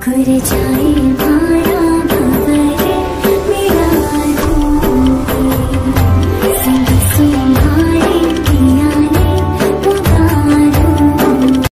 くれちゃいば